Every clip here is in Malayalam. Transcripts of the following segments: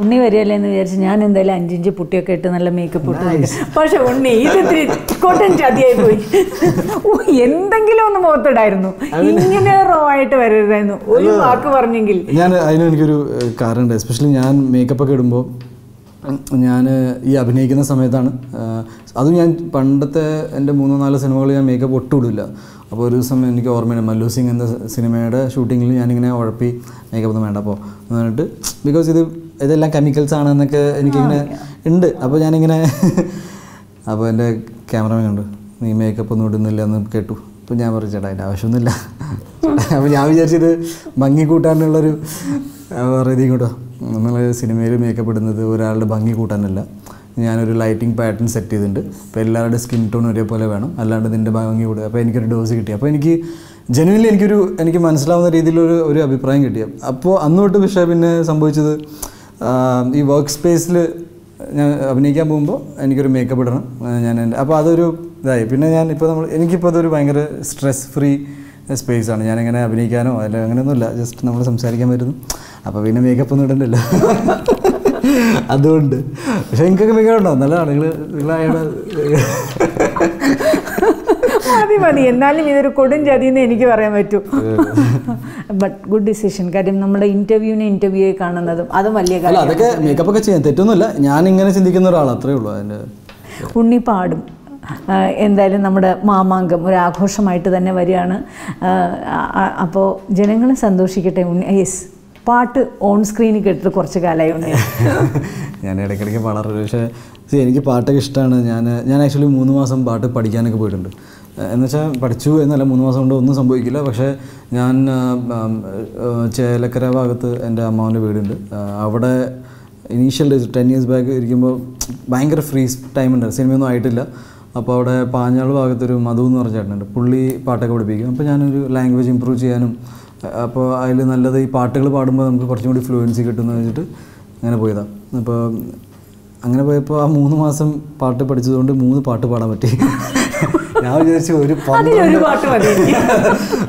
ഉണ്ണി വരികയല്ലേ എന്ന് വിചാരിച്ച് ഞാൻ എന്തായാലും അഞ്ചിഞ്ച് പുട്ടിയൊക്കെ ഇട്ട് നല്ല മേക്കപ്പ് ഇട്ട് പക്ഷെ ഉണ്ണി ഇത് ഇത്തിരി കൊട്ടൻ ചതിയായി പോയി. എന്തെങ്കിലും ഒന്ന് മുഖത്തിടായിരുന്നു. ഇങ്ങനെ റോ ആയിട്ട് വരരുതായിരുന്നു. ഒരു വാക്ക് പറഞ്ഞെങ്കിൽ. ഞാൻ അതിന് എനിക്കൊരു കാരണം കാരണമുണ്ട്. എസ്പെഷ്യലി ഞാൻ മേക്കപ്പ് ഒക്കെ ഇടുമ്പോൾ ഞാൻ ഈ അഭിനയിക്കുന്ന സമയത്താണ്. അതും ഞാൻ പണ്ടത്തെ എന്റെ മൂന്നോ നാല് സിനിമകൾ ഞാൻ മേക്കപ്പ് ഒട്ടും ഇടില്ല അപ്പോൾ ഒരു ദിവസം എനിക്ക് ഓർമ്മയുണ്ട് മല്ലു സിംഗ് എന്ന സിനിമയുടെ ഷൂട്ടിങ്ങിൽ ഞാനിങ്ങനെ ഉഴപ്പി മേക്കപ്പ് ഒന്നും വേണ്ട അപ്പോൾ പറഞ്ഞിട്ട്. ബിക്കോസ് ഇത് ഇതെല്ലാം കെമിക്കൽസ് ആണ് എന്നൊക്കെ എനിക്കിങ്ങനെ ഉണ്ട്. അപ്പോൾ ഞാനിങ്ങനെ അപ്പോൾ എന്റെ ക്യാമറമാൻ കണ്ടു. നീ മേക്കപ്പ് ഒന്നും ഇടുന്നില്ല എന്ന് കേട്ടു. അപ്പോൾ ഞാൻ പറഞ്ഞു ചേട്ടാ അതിന്റെ ആവശ്യമൊന്നുമില്ല. അപ്പോൾ ഞാൻ വിചാരിച്ചത് ഭംഗി കൂട്ടാനുള്ളൊരു പറയുന്നത് ഇങ്ങോട്ടോ നമ്മൾ സിനിമയിൽ മേക്കപ്പ് ഇടുന്നത് ഒരാളുടെ ഭംഗി കൂട്ടാനല്ല. ഞാനൊരു ലൈറ്റിംഗ് പാറ്റേൺ സെറ്റ് ചെയ്തിട്ടുണ്ട്. അപ്പോൾ എല്ലാവരുടെ സ്കിൻ ടോൺ ഒരേപോലെ വേണം. അല്ലാണ്ട് ഇതിന്റെ ഭംഗി കൂടുക അപ്പോൾ എനിക്കൊരു ഡോസ് കിട്ടി. അപ്പോൾ എനിക്ക് ജനുവിനിൽ എനിക്കൊരു എനിക്ക് മനസ്സിലാവുന്ന രീതിയിലൊരു ഒരു അഭിപ്രായം കിട്ടി. അപ്പോൾ അന്ന് തൊട്ട് പക്ഷേ പിന്നെ സംഭവിച്ചത് ഈ വർക്ക് സ്പേസിൽ ഞാൻ അഭിനയിക്കാൻ പോകുമ്പോൾ എനിക്കൊരു മേക്കപ്പ് ഇടണം. ഞാൻ എന്റെ അപ്പോൾ അതൊരു ഇതായി. പിന്നെ ഞാൻ ഇപ്പോൾ നമ്മൾ എനിക്കിപ്പോൾ അതൊരു ഭയങ്കര സ്ട്രെസ് ഫ്രീ സ്പേസാണ് ഞാനിങ്ങനെ അഭിനയിക്കാനോ അല്ല അങ്ങനെയൊന്നുമില്ല. ജസ്റ്റ് നമ്മൾ സംസാരിക്കാൻ വരുന്നു അപ്പോൾ പിന്നെ മേക്കപ്പ് ഒന്നും ഇടണ്ടല്ലോ. അതുകൊണ്ട്. പക്ഷേ എനിക്കൊക്കെ മേക്കപ്പ് ഉണ്ടോ നല്ലതാണ്. നിങ്ങൾ നിങ്ങളായാണ് മതി മതി. എന്നാലും ഇതൊരു കൊടും ജാതി എന്ന് എനിക്ക് പറയാൻ പറ്റൂ. ബട്ട് ഗുഡ് ഡിസിഷൻ കാര്യം നമ്മുടെ ഇന്റർവ്യൂവിനെ ഇന്റർവ്യൂ ആയി കാണുന്നതും അതും വലിയ കാര്യം അതൊക്കെ മേക്കപ്പ് ഒക്കെ ചെയ്യാൻ തെറ്റൊന്നുമില്ല. ഇങ്ങനെ ചിന്തിക്കുന്ന ഒരാൾ അത്രേ ഉള്ളൂ അതിന്റെ ഉണ്ണി പാടും. എന്തായാലും നമ്മുടെ മാമാങ്കം ഒരു ആഘോഷമായിട്ട് തന്നെ വരികയാണ്. അപ്പോൾ ജനങ്ങൾ സന്തോഷിക്കട്ടെ ഉണ്ണി. യെസ് പാട്ട് ഓൺ സ്ക്രീനിൽ കേട്ടിട്ട് കുറച്ച് കാലമായി ഉണ്ണി. ഞാൻ ഇടയ്ക്കിടയ്ക്ക് പാടാറുണ്ട്. പക്ഷേ എനിക്ക് പാട്ടൊക്കെ ഇഷ്ടമാണ് ഞാൻ ഞാൻ ആക്ച്വലി മൂന്ന് മാസം പാട്ട് പഠിക്കാനൊക്കെ പോയിട്ടുണ്ട്. എന്ന് വെച്ചാൽ പഠിച്ചു എന്നല്ല മൂന്ന് മാസം കൊണ്ട് ഒന്നും സംഭവിക്കില്ല. പക്ഷേ ഞാൻ ചേലക്കര ഭാഗത്ത് എന്റെ അമ്മാവന്റെ വീടുണ്ട്. അവിടെ initial days ten years back ഇരിക്കുമ്പോൾ ഭയങ്കര ഫ്രീ ടൈം ഉണ്ട് സിനിമയൊന്നും ആയിട്ടില്ല. അപ്പോൾ അവിടെ പാഞ്ഞാൾ ഭാഗത്തൊരു മധു എന്ന് പറഞ്ഞ ചേട്ടനുണ്ട്. പുള്ളി പാട്ടൊക്കെ പഠിപ്പിക്കും. അപ്പോൾ ഞാനൊരു ലാംഗ്വേജ് ഇമ്പ്രൂവ് ചെയ്യാനും അപ്പോൾ അതിൽ നല്ലത് ഈ പാട്ടുകൾ പാടുമ്പോൾ നമുക്ക് കുറച്ചും കൂടി ഫ്ലുവൻസി കിട്ടുമെന്ന് വെച്ചിട്ട് അങ്ങനെ പോയതാണ് അപ്പോൾ അങ്ങനെ പോയപ്പോൾ ആ മൂന്ന് മാസം പാട്ട് പഠിച്ചതുകൊണ്ട് മൂന്ന് പാട്ട് പാടാൻ പറ്റി. ഞാൻ വിചാരിച്ചു ഒരു അതിലൊരു പന്ത്രണ്ട് പാട്ട് മതി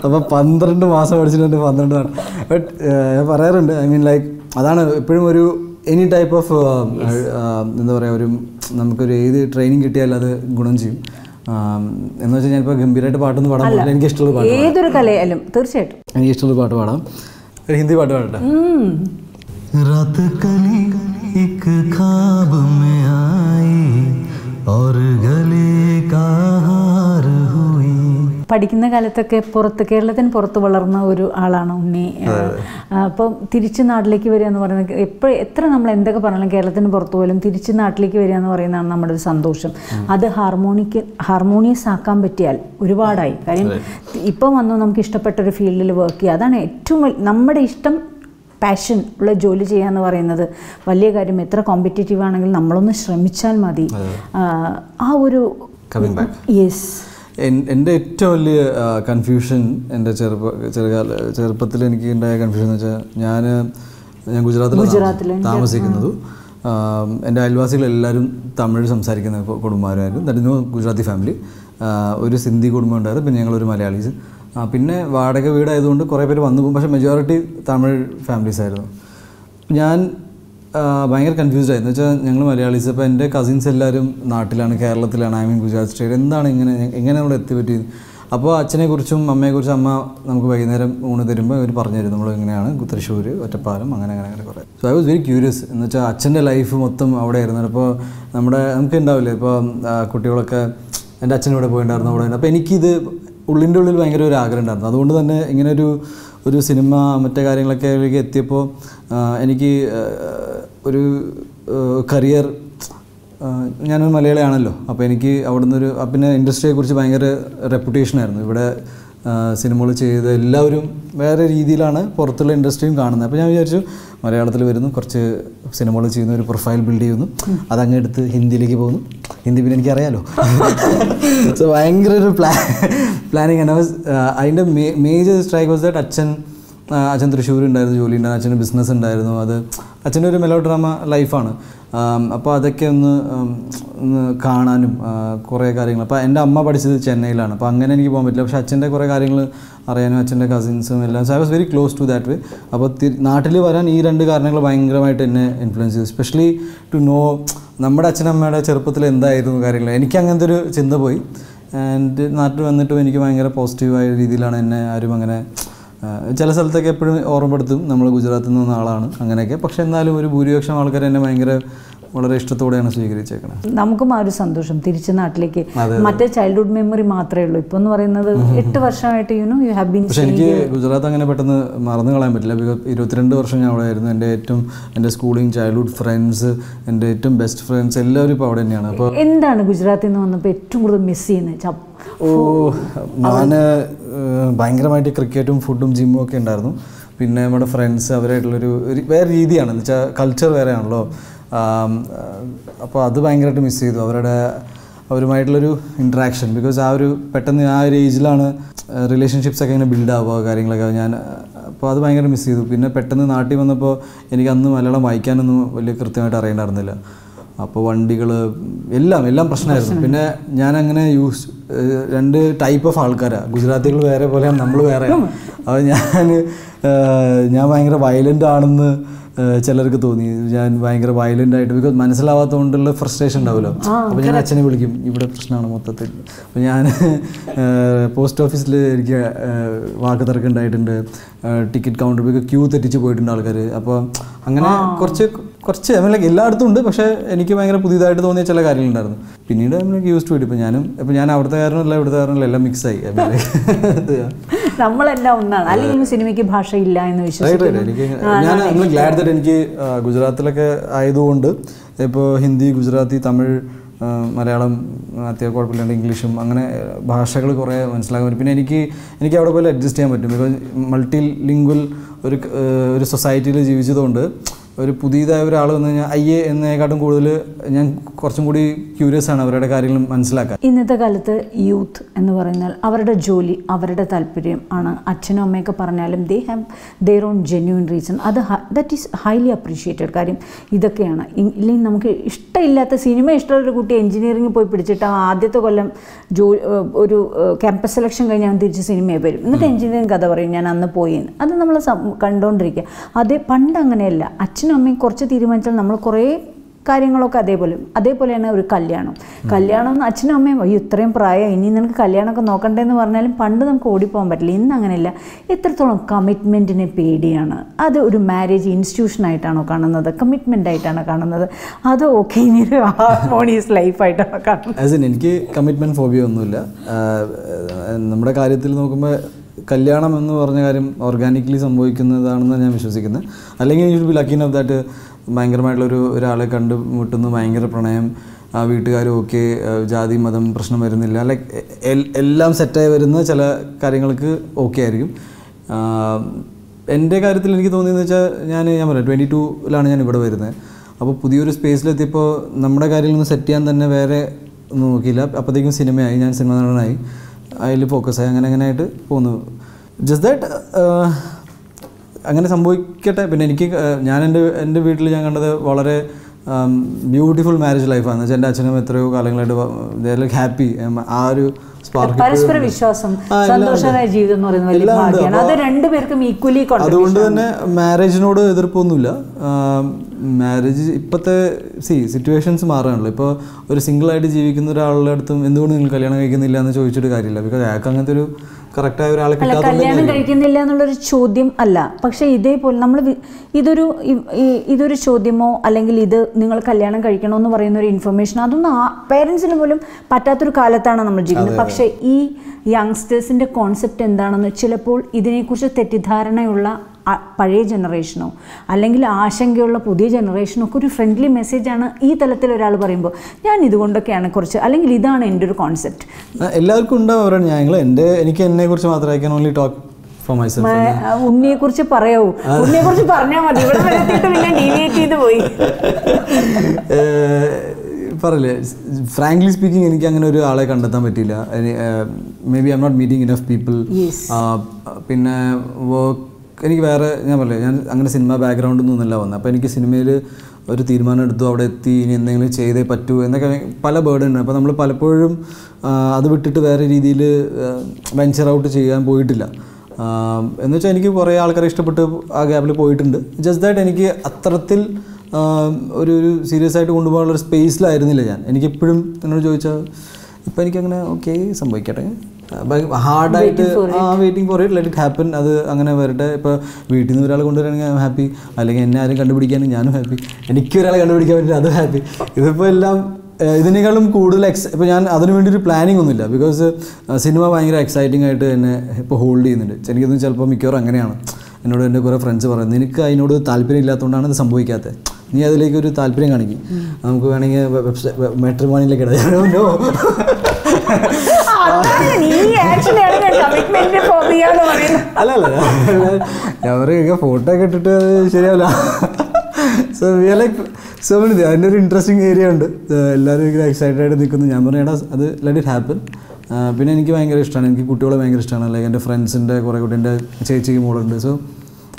അപ്പോൾ പന്ത്രണ്ട് മാസം പഠിച്ചിട്ടുണ്ട് പന്ത്രണ്ട് പാട്ട് ബട്ട് ഞാൻ പറയാറുണ്ട് ഐ മീൻ ലൈക്ക് അതാണ് എപ്പോഴും ഒരു എനി ടൈപ്പ് ഓഫ് എന്താ പറയുക ഒരു നമുക്കൊരു ഏത് ട്രെയിനിങ് കിട്ടിയാലും അത് ഗുണം ചെയ്യും ആം, എന്ന് വെച്ചാൽ ഞാനിപ്പോൾ ഗംഭീരമായിട്ട് പാട്ടൊന്നും പാടാൻ പറ്റില്ല എനിക്ക് ഇഷ്ടമുള്ള പാട്ട് ഏതൊരു കലയായാലും തീർച്ചയായിട്ടും എനിക്ക് ഇഷ്ടമുള്ള പാട്ട് പാടാം ഒരു ഹിന്ദി പാട്ട് പാടട്ടെ ഉം. रात कली एक ख्वाब में आई പഠിക്കുന്ന കാലത്തൊക്കെ പുറത്ത് കേരളത്തിന് പുറത്ത് വളർന്ന ഒരു ആളാണ് ഉണ്ണി. അപ്പം തിരിച്ച് നാട്ടിലേക്ക് വരിക എന്ന് പറയുന്നത് എപ്പോഴും എത്ര നമ്മൾ എന്തൊക്കെ പറഞ്ഞാലും കേരളത്തിന് പുറത്ത് പോലും തിരിച്ച് നാട്ടിലേക്ക് വരിക എന്ന് പറയുന്നതാണ് നമ്മുടെ ഒരു സന്തോഷം. അത് ഹാർമോണിക്ക് ഹാർമോണിയസ് ആക്കാൻ പറ്റിയാൽ ഒരുപാടായി. കാര്യം ഇപ്പം വന്നു നമുക്ക് ഇഷ്ടപ്പെട്ട ഒരു ഫീൽഡിൽ വർക്ക് ചെയ്യുക. അതാണ് ഏറ്റവും നമ്മുടെ ഇഷ്ടം പാഷൻ ഉള്ള ജോലി ചെയ്യുക എന്ന് പറയുന്നത്. വലിയ കാര്യം എത്ര കോമ്പറ്റേറ്റീവ് ആണെങ്കിലും നമ്മളൊന്ന് ശ്രമിച്ചാൽ മതി. ആ, ഒരു. യെസ് എന്റെ ഏറ്റവും വലിയ കൺഫ്യൂഷൻ എന്റെ ചെറുപ്പ ചെറുകാല ചെറുപ്പത്തിൽ എനിക്ക് ഉണ്ടായ കൺഫ്യൂഷൻ എന്ന് വെച്ചാൽ ഞാൻ ഞാൻ ഗുജറാത്തിൽ താമസിക്കുന്നത്. എന്റെ അയൽവാസികളെല്ലാവരും തമിഴ് സംസാരിക്കുന്ന കുടുംബമാരായിരുന്നു. നടന്നു ദാറ്റ് ഗുജറാത്തി ഫാമിലി ഒരു സിന്ധി കുടുംബം ഉണ്ടായിരുന്നു. പിന്നെ ഞങ്ങളൊരു മലയാളീസ്. പിന്നെ വാടക വീടായതുകൊണ്ട് കുറേ പേര് വന്നു പോകും. പക്ഷേ മെജോറിറ്റി തമിഴ് ഫാമിലീസ് ആയിരുന്നു. ഞാൻ ഭയങ്കര കൺഫ്യൂസ്ഡ് എന്ന് വെച്ചാൽ ഞങ്ങൾ മലയാളീസ് അപ്പോൾ എന്റെ കസിൻസ് എല്ലാവരും നാട്ടിലാണ് കേരളത്തിലാണ് ഐ മീൻ ഗുജറാത്ത് സ്റ്റേറ്റ് എന്താണ് ഇങ്ങനെ എങ്ങനെ നമ്മൾ എത്തിപ്പറ്റി അപ്പോൾ അച്ഛനെക്കുറിച്ചും അമ്മയെക്കുറിച്ചും അമ്മ നമുക്ക് വൈകുന്നേരം ഊണ് തരുമ്പോൾ ഇവർ പറഞ്ഞു തരും നമ്മൾ ഇങ്ങനെയാണ് തൃശ്ശൂർ ഒറ്റപ്പാലം അങ്ങനെ അങ്ങനെ അങ്ങനെ കുറേ. So I was very curious എന്ന് വെച്ചാൽ അച്ഛന്റെ ലൈഫ് മൊത്തം അവിടെ ആയിരുന്നു. അപ്പോൾ നമ്മുടെ നമുക്ക് ഉണ്ടാവില്ലേ? ഇപ്പോൾ കുട്ടികളൊക്കെ എന്റെ അച്ഛൻ ഇവിടെ പോയിട്ടുണ്ടായിരുന്നു അവിടെ. അപ്പോൾ എനിക്കിത് ഉള്ളിന്റെ ഉള്ളിൽ ഭയങ്കര ഒരു ആഗ്രഹം ഉണ്ടായിരുന്നു. അതുകൊണ്ട് തന്നെ ഇങ്ങനെ ഒരു ഒരു സിനിമ മറ്റേ കാര്യങ്ങളൊക്കെ എത്തിയപ്പോൾ എനിക്ക് ഒരു കരിയർ ഞാനൊരു മലയാളിയാണല്ലോ. അപ്പോൾ എനിക്ക് അവിടെ ആ, പിന്നെ ഇൻഡസ്ട്രിയെക്കുറിച്ച് ഭയങ്കര റെപ്പുട്ടേഷനായിരുന്നു ഇവിടെ സിനിമകൾ ചെയ്ത് എല്ലാവരും വേറെ രീതിയിലാണ് പുറത്തുള്ള ഇൻഡസ്ട്രിയും കാണുന്നത്. അപ്പോൾ ഞാൻ വിചാരിച്ചു മലയാളത്തിൽ വരുന്നു കുറച്ച് സിനിമകൾ ചെയ്യുന്ന ഒരു പ്രൊഫൈൽ ബിൽഡ് ചെയ്യുന്നു. അതങ്ങ് എടുത്ത് ഹിന്ദിയിലേക്ക് പോകുന്നു. ഹിന്ദി പിന്നെ എനിക്കറിയാലോ. സോ ഭയങ്കര ഒരു പ്ലാ പ്ലാനിങ് ആണ് അതിന്റെ മേജർ സ്ട്രൈക്ക് വാസ് ദാറ്റ് അച്ഛൻ അച്ഛൻ തൃശ്ശൂർ ഉണ്ടായിരുന്നു ജോലി ഉണ്ടായിരുന്നു അച്ഛന് ബിസിനസ് ഉണ്ടായിരുന്നു. അത് അച്ഛന്റെ ഒരു മെലോ ഡ്രാമ ലൈഫാണ് അപ്പോൾ അതൊക്കെ ഒന്ന് ഒന്ന് കാണാനും കുറേ കാര്യങ്ങൾ. അപ്പോൾ എന്റെ അമ്മ പഠിച്ചത് ചെന്നൈയിലാണ്. അപ്പോൾ അങ്ങനെ എനിക്ക് പോകാൻ പറ്റില്ല. പക്ഷേ അച്ഛന്റെ കുറേ കാര്യങ്ങൾ അറിയാനും അച്ഛന്റെ കസിൻസും എല്ലാം. So I was very close to that way അപ്പോൾ നാട്ടിൽ വരാൻ ഈ രണ്ട് കാരണങ്ങൾ ഭയങ്കരമായിട്ട് എന്നെ ഇൻഫ്ലുവൻസ് ചെയ്തു. സ്പെഷ്യലി ടു നോ നമ്മുടെ അച്ഛനമ്മയുടെ ചെറുപ്പത്തിൽ എന്തായിരുന്നു കാര്യങ്ങൾ. എനിക്ക് അങ്ങനത്തെ ഒരു ചിന്ത പോയി. ആൻഡ് നാട്ടിൽ വന്നിട്ടും എനിക്ക് ഭയങ്കര പോസിറ്റീവായ രീതിയിലാണ് എന്നെ ആരും അങ്ങനെ ചില സ്ഥലത്തൊക്കെ എപ്പോഴും ഓർമ്മപ്പെടുത്തും. നമ്മൾ ഗുജറാത്തിൽ നിന്ന് ആളാണ് അങ്ങനെയൊക്കെ. പക്ഷെ എന്നാലും ഒരു ഭൂരിപക്ഷം ആൾക്കാർ എന്നെ ഭയങ്കര വളരെ ഇഷ്ടത്തോടെയാണ് സ്വീകരിച്ചേക്കുന്നത് നമുക്കും ആ ഒരു സന്തോഷം തിരിച്ച നാട്ടിലേക്ക്. മറ്റേ ചൈൽഡ്ഹുഡ് മെമ്മറി മാത്രമേ ഉള്ളൂ. ഇപ്പം എന്ന് പറയുന്നത് എട്ട് വർഷമായിട്ട് യു യു ഹാവ് ബീൻ പക്ഷേ എനിക്ക് ഗുജറാത്ത് അങ്ങനെ പെട്ടെന്ന് മറന്നു കളയാൻ പറ്റില്ല. ബിക്കോസ് ഇരുപത്തിരണ്ട് വർഷം ഞാൻ അവിടെ ആയിരുന്നു. എന്റെ ഏറ്റവും എന്റെ സ്കൂളിങ് ചൈൽഡ്ഹുഡ് ഫ്രണ്ട്സ് എന്റെ ഏറ്റവും ബെസ്റ്റ് ഫ്രണ്ട്സ് എല്ലാവരും ഇപ്പോൾ അവിടെ തന്നെയാണ്. അപ്പോൾ എന്താണ് ഗുജറാത്തിൽ നിന്ന് വന്നപ്പോൾ ഏറ്റവും കൂടുതൽ മിസ് ചെയ്യുന്നത്? ഓ ഞാൻ ഭയങ്കരമായിട്ട് ക്രിക്കറ്റും ഫുഡും ജിമ്മും ഒക്കെ ഉണ്ടായിരുന്നു. പിന്നെ നമ്മുടെ ഫ്രണ്ട്സ് അവരായിട്ടുള്ളൊരു വേറെ രീതിയാണ്. എന്ന് വെച്ചാൽ കൾച്ചർ വേറെയാണല്ലോ. അപ്പോൾ അത് ഭയങ്കരമായിട്ട് മിസ് ചെയ്തു. അവരുടെ അവരുമായിട്ടുള്ളൊരു ഇൻട്രാക്ഷൻ ബിക്കോസ് ആ ഒരു പെട്ടെന്ന് ആ ഒരു ഏജിലാണ് റിലേഷൻഷിപ്സ് ഒക്കെ ഇങ്ങനെ ബിൽഡ് ആവുക കാര്യങ്ങളൊക്കെ. ഞാൻ അപ്പോൾ അത് ഭയങ്കര മിസ് ചെയ്തു. പിന്നെ പെട്ടെന്ന് നാട്ടിൽ വന്നപ്പോൾ എനിക്ക് അന്ന് മലയാളം വായിക്കാനൊന്നും വലിയ കൃത്യമായിട്ട് അറിയണ്ടായിരുന്നില്ല. അപ്പോൾ വണ്ടികൾ എല്ലാം എല്ലാം പ്രശ്നമായിരുന്നു. പിന്നെ ഞാൻ അങ്ങനെ യൂസ് രണ്ട് ടൈപ്പ് ഓഫ് ആൾക്കാരാണ് ഗുജറാത്തികൾ വേറെ പോലെയാണ് നമ്മൾ വേറെ. അപ്പോൾ ഞാൻ ഞാൻ ഭയങ്കര വയലന്റ് ആണെന്ന് ചിലർക്ക് തോന്നി. ഞാൻ ഭയങ്കര വയലന്റ് ആയിട്ട് ബിക്കോസ് മനസ്സിലാവാത്തതുകൊണ്ടുള്ള ഫ്രസ്ട്രേഷൻ ഉണ്ടാവുമല്ലോ. അപ്പോൾ ഞാൻ അച്ഛനെ വിളിക്കും ഇവിടെ പ്രശ്നമാണ് മൊത്തത്തിൽ. അപ്പോൾ ഞാൻ പോസ്റ്റ് ഓഫീസിൽ എനിക്ക് വാക്ക് വാക്ക് ഉണ്ടായിട്ടുണ്ട് ടിക്കറ്റ് കൗണ്ടർ ബിക്കോസ് ക്യൂ തെറ്റിച്ച് പോയിട്ടുണ്ട് ആൾക്കാർ അപ്പോൾ അങ്ങനെ കുറച്ച് കുറച്ച് ഐ ലൈക്ക് എല്ലായിടത്തും ഉണ്ട്. പക്ഷേ എനിക്ക് ഭയങ്കര പുതിയതായിട്ട് തോന്നിയ ചില കാര്യങ്ങളുണ്ടായിരുന്നു പിന്നീട് എനിക്ക് യൂസ് ടു ഇപ്പം ഞാനും ഇപ്പം ഞാൻ അവിടുത്തെ കാരണമല്ല ഇവിടുത്തെ കാരണമല്ല എല്ലാം മിക്സായി നമ്മളെല്ലാം ഒന്നാണ്. അല്ലെങ്കിൽ സിനിമയ്ക്ക് ഭാഷയില്ല എന്ന് വിശ്വസിക്കുന്നു. ഗ്ലാഡ് ദാറ്റ് എനിക്ക് ഗുജറാത്തിലൊക്കെ ആയതുകൊണ്ട് ഇപ്പോൾ ഹിന്ദി ഗുജറാത്തി തമിഴ് മലയാളം അത്യാവശ്യം കുഴപ്പമില്ലാണ്ട് ഇംഗ്ലീഷും അങ്ങനെ ഭാഷകൾ കുറേ മനസ്സിലാക്കാൻ പറ്റും. പിന്നെ എനിക്ക് എനിക്ക് അവിടെ പോലെ അഡ്ജസ്റ്റ് ചെയ്യാൻ പറ്റും. ബിക്കോസ് മൾട്ടി ലിംഗ്വൽ ഒരു ഒരു സൊസൈറ്റിയിൽ ജീവിച്ചതുകൊണ്ട് ഒരു പുതിയതായ ഒരാൾ വന്നു കഴിഞ്ഞാൽ അയ്യേ എന്നതിനെക്കാട്ടും കൂടുതൽ ഞാൻ കുറച്ചും കൂടി ക്യൂരിയസ് ആണ് അവരുടെ കാര്യങ്ങൾ മനസ്സിലാക്കാൻ. ഇന്നത്തെ കാലത്ത് യൂത്ത് എന്ന് പറഞ്ഞാൽ അവരുടെ ജോലി അവരുടെ താല്പര്യം ആണ്. അച്ഛനും അമ്മയൊക്കെ പറഞ്ഞാലും they have their own genuine reason അത് ദറ്റ് ഈസ് ഹൈലി അപ്രീഷിയേറ്റഡ് കാര്യം ഇതൊക്കെയാണ്. ഇല്ലെങ്കിൽ നമുക്ക് ഇഷ്ടമില്ലാത്ത സിനിമ ഇഷ്ടമുള്ള ഒരു കുട്ടി എഞ്ചിനീയറിംഗ് പോയി പിടിച്ചിട്ട് ആദ്യത്തെ കൊല്ലം ജോ ഒരു ക്യാമ്പസ് സെലക്ഷൻ കഴിഞ്ഞ് അവൻ തിരിച്ച് സിനിമയിൽ വരും. എന്നിട്ട് എഞ്ചിനീയറിംഗ് കഥ പറയും ഞാൻ അന്ന് പോയി. അത് നമ്മൾ കണ്ടുകൊണ്ടിരിക്കുക അതേ പണ്ട് അങ്ങനെയല്ല. അച്ഛനും അമ്മയും കുറച്ച് തീരുമാനിച്ചാൽ നമ്മൾ കുറേ കാര്യങ്ങളൊക്കെ അതേപോലെ അതേപോലെ തന്നെ ഒരു കല്യാണം. കല്യാണം എന്ന് അച്ഛനും അമ്മയും അയ്യോ ഇത്രയും പ്രായം ഇനി നിനക്ക് കല്യാണമൊക്കെ നോക്കണ്ടേന്ന് പറഞ്ഞാലും പണ്ട് നമുക്ക് ഓടിപ്പോകാൻ പറ്റില്ല. ഇന്ന് അങ്ങനെയല്ല. എത്രത്തോളം കമ്മിറ്റ്മെന്റിനെ പേടിയാണ്. അത് ഒരു മാരേജ് ഇൻസ്റ്റിറ്റ്യൂഷനായിട്ടാണോ കാണുന്നത്? കമ്മിറ്റ്മെന്റ് ആയിട്ടാണോ കാണുന്നത്? അത് ഓക്കെ ഇനി ഒരു ഹാർമോണിയസ് ലൈഫായിട്ടാണോ കാണുന്നത്? എനിക്ക് കമ്മിറ്റ്മെന്റ് ഫോബിയ ഒന്നുമില്ല. നമ്മുടെ കാര്യത്തിൽ നോക്കുമ്പോൾ കല്യാണം എന്ന് പറഞ്ഞ കാര്യം ഓർഗാനിക്കലി സംഭവിക്കുന്നതാണെന്ന് ഞാൻ വിശ്വസിക്കുന്നത് അല്ലെങ്കിൽ you be lucky of that ഭയങ്കരമായിട്ടുള്ളൊരു ഒരാളെ കണ്ടുമുട്ടുന്നു ഭയങ്കര പ്രണയം ആ വീട്ടുകാരും ഒക്കെ ജാതി മതം പ്രശ്നം വരുന്നില്ല. ലൈക്ക് എല്ലാം സെറ്റായി വരുന്ന ചില കാര്യങ്ങൾക്ക് ഓക്കെ ആയിരിക്കും. എന്റെ കാര്യത്തിൽ എനിക്ക് തോന്നിയെന്ന് വെച്ചാൽ ഞാൻ ഞാൻ പറയാം ട്വന്റി ടൂവിലാണ് ഞാൻ ഇവിടെ വരുന്നത്. അപ്പോൾ പുതിയൊരു സ്പേസിലെത്തിയപ്പോൾ നമ്മുടെ കാര്യങ്ങൾ ഒന്ന് സെറ്റ് ചെയ്യാൻ തന്നെ വേറെ നോക്കിയില്ല. അപ്പോഴത്തേക്കും സിനിമയായി ഞാൻ സിനിമ നടനായി. അതിൽ ഫോക്കസായി അങ്ങനെ അങ്ങനെ ആയിട്ട് പോകുന്നു. ജസ്റ്റ് ദാറ്റ് അങ്ങനെ സംഭവിക്കട്ടെ. പിന്നെ എനിക്ക് ഞാൻ എന്റെ എന്റെ വീട്ടിൽ ഞാൻ കണ്ടത് വളരെ ബ്യൂട്ടിഫുൾ മാരേജ് ലൈഫാണ് എന്ന് വെച്ചാൽ എന്റെ അച്ഛനും എത്രയോ കാലങ്ങളായിട്ട് ഹാപ്പി ആ ഒരു പരസ്പര വിശ്വാസം സന്തോഷകരമായ ജീവിതം എന്ന് പറയുന്നത് വലിയ ഭാഗ്യമാണ് അത് രണ്ടുപേർക്കും ഈക്വലി അതുകൊണ്ട് തന്നെ മാരേജിനോട് എതിർപ്പൊന്നുമില്ല. മാരേജ് ഇപ്പോഴത്തെ സി സിറ്റുവേഷൻസ് മാറുകയാണല്ലോ ഇപ്പോൾ ഒരു സിംഗിളായിട്ട് ജീവിക്കുന്ന ഒരാളുടെ അടുത്തും എന്തുകൊണ്ട് നിങ്ങൾ കല്യാണം കഴിക്കുന്നില്ല എന്ന് ചോദിച്ചിട്ട് കാര്യമില്ല. ബിക്കോസ് അയാൾക്ക് അങ്ങനത്തെ ഒരു കറക്റ്റായ ഒരാളെ കല്യാണം കഴിക്കുന്നില്ല എന്നുള്ളൊരു ചോദ്യം അല്ല. പക്ഷെ ഇതേപോലെ നമ്മൾ ഇതൊരു ഇതൊരു ചോദ്യമോ അല്ലെങ്കിൽ ഇത് നിങ്ങൾ കല്യാണം കഴിക്കണോ എന്ന് പറയുന്ന ഒരു ഇൻഫർമേഷൻ അതൊന്നും ആ പേരൻസിന് പോലും പറ്റാത്തൊരു കാലത്താണ് നമ്മൾ ജീവിക്കുന്നത്. പക്ഷേ ഈ യങ്സ്റ്റേഴ്സിന്റെ കോൺസെപ്റ്റ് എന്താണെന്ന് ചിലപ്പോൾ ഇതിനെക്കുറിച്ച് തെറ്റിദ്ധാരണയുള്ള പഴയ ജനറേഷനോ അല്ലെങ്കിൽ ആശങ്കയുള്ള പുതിയ ജനറേഷനോ ഒക്കെ ഒരു ഫ്രണ്ട്ലി മെസ്സേജാണ് ഈ തലത്തിൽ ഒരാൾ പറയുമ്പോൾ ഞാൻ ഇതുകൊണ്ടൊക്കെയാണ് കുറച്ച് അല്ലെങ്കിൽ ഇതാണ് എന്റെ ഒരു കോൺസെപ്റ്റ് എല്ലാവർക്കും ഉണ്ടാവും അവരുടെ. ന്യായങ്ങൾ എന്റെ എനിക്ക് എന്നെ കുറിച്ച് മാത്രമേ ഐ ക്യാൻ ഓൺലി ടോക്ക് ഉണ്ണിയെ കുറിച്ച് പറയാവൂ ഉണ്ണിയെ കുറിച്ച് പറഞ്ഞാൽ മതി. ഇവിടെ വരെ എത്തിയിട്ട് പിന്നെ ഡീവിയേറ്റ് ചെയ്ത് പോയി. പറയില്ലേ ഫ്രാങ്ക്ലി സ്പീക്കിംഗ് എനിക്ക് അങ്ങനെ ഒരു ആളെ കണ്ടെത്താൻ പറ്റിയില്ല. Maybe I am not meeting enough people പിന്നെ വർക്ക് എനിക്ക് വേറെ ഞാൻ പറയാം ഞാൻ അങ്ങനെ സിനിമ ബാക്ക്ഗ്രൗണ്ടിൽ നിന്നല്ല വന്നത് അപ്പോൾ എനിക്ക് സിനിമയിൽ ഒരു തീരുമാനം എടുത്തു അവിടെ എത്തി ഇനി എന്തെങ്കിലും ചെയ്തേ പറ്റൂ എന്നൊക്കെ പല ബേർഡ് ഉണ്ട്. അപ്പോൾ നമ്മൾ പലപ്പോഴും അത് വിട്ടിട്ട് വേറെ രീതിയിൽ വെഞ്ചർ ഔട്ട് ചെയ്യാൻ പോയിട്ടില്ല. എന്ന് വെച്ചാൽ എനിക്ക് കുറേ ആൾക്കാരെ ഇഷ്ടപ്പെട്ട് ആ ഗ്യാപ്പിൽ പോയിട്ടുണ്ട്. ജസ്റ്റ് ദാറ്റ് എനിക്ക് അത്രത്തിൽ ഒരു ഒരു സീരിയസ് ആയിട്ട് കൊണ്ടുപോകാനുള്ള ഒരു സ്പേസിലായിരുന്നില്ല ഞാൻ. എനിക്കെപ്പോഴും എന്നോട് ചോദിച്ചാൽ ഇപ്പോൾ എനിക്കങ്ങനെ ഓക്കെ സംഭവിക്കട്ടെ. ഹാർഡായിട്ട് ആ waiting for it let it happen അത് അങ്ങനെ വരട്ടെ. ഇപ്പോൾ വീട്ടിൽ നിന്ന് ഒരാൾ കൊണ്ടുവരാണെങ്കിൽ ഹാപ്പി അല്ലെങ്കിൽ എന്നെ ആരും കണ്ടുപിടിക്കാനും ഞാനും ഹാപ്പി എനിക്ക് ഒരാളെ കണ്ടുപിടിക്കാൻ വേണ്ടി അത് ഹാപ്പി ഇതിപ്പോൾ എല്ലാം ഇതിനേക്കാളും കൂടുതൽ എക്സ് ഇപ്പോൾ ഞാൻ അതിനു വേണ്ടി ഒരു പ്ലാനിങ് ഒന്നുമില്ല. ബിക്കോസ് സിനിമ ഭയങ്കര എക്സൈറ്റിംഗ് ആയിട്ട് എന്നെ ഇപ്പോൾ ഹോൾഡ് ചെയ്യുന്നുണ്ട്. എനിക്കൊന്നും ചിലപ്പോൾ മിക്കവാറും അങ്ങനെയാണ്. എന്നോട് എന്റെ കുറേ ഫ്രണ്ട്സ് പറയുന്നത് നിനക്ക് അതിനോട് താല്പര്യം ഇല്ലാത്തതുകൊണ്ടാണ് ഇത് സംഭവിക്കാത്തത്. നീ അതിലേക്ക് ഒരു താല്പര്യം കാണിക്കും. നമുക്ക് വേണമെങ്കിൽ വെബ്സൈറ്റ് മെട്രിമോണിയിലേക്ക് ഇടാം. അല്ല ഞാൻ ഫോട്ടോ ഒക്കെ ഇട്ടിട്ട് ശരിയാവില്ല. So we are like so many അതിന്റെ ഒരു ഇൻട്രസ്റ്റിംഗ് ഏരിയ ഉണ്ട്. എല്ലാവരും ഇങ്ങനെ എക്സൈറ്റഡ് ആയിട്ട് നിൽക്കുന്നു. ഞാൻ പറഞ്ഞു എടാ അത് ലെറ്റ് ഇറ്റ് ഹാപ്പൻ പിന്നെ എനിക്ക് ഭയങ്കര ഇഷ്ടമാണ് എനിക്ക് കുട്ടികളെ ഭയങ്കര ഇഷ്ടമാണ് ലൈക്ക് എന്റെ ഫ്രണ്ട്സിന്റെ കുറേ കുട്ടി എന്റെ ചേച്ചിക്ക് മോളുണ്ട്. So